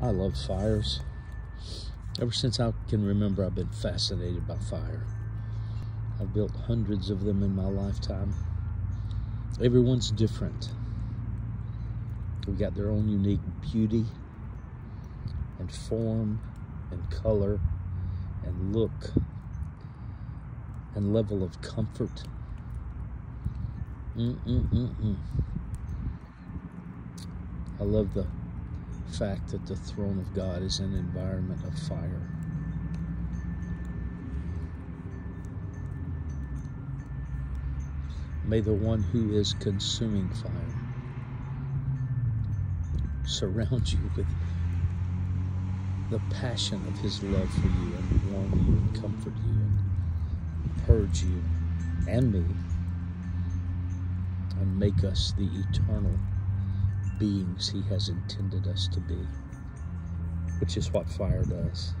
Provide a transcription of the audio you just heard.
I love fires. Ever since I can remember, I've been fascinated by fire. I've built hundreds of them in my lifetime. Everyone's different. We've got their own unique beauty and form and color and look and level of comfort. Mm-mm-mm-mm. I love the fact that the throne of God is an environment of fire. May the one who is consuming fire surround you with the passion of his love for you and warm you and comfort you and purge you and me and make us the eternal beings he has intended us to be, which is what fire does.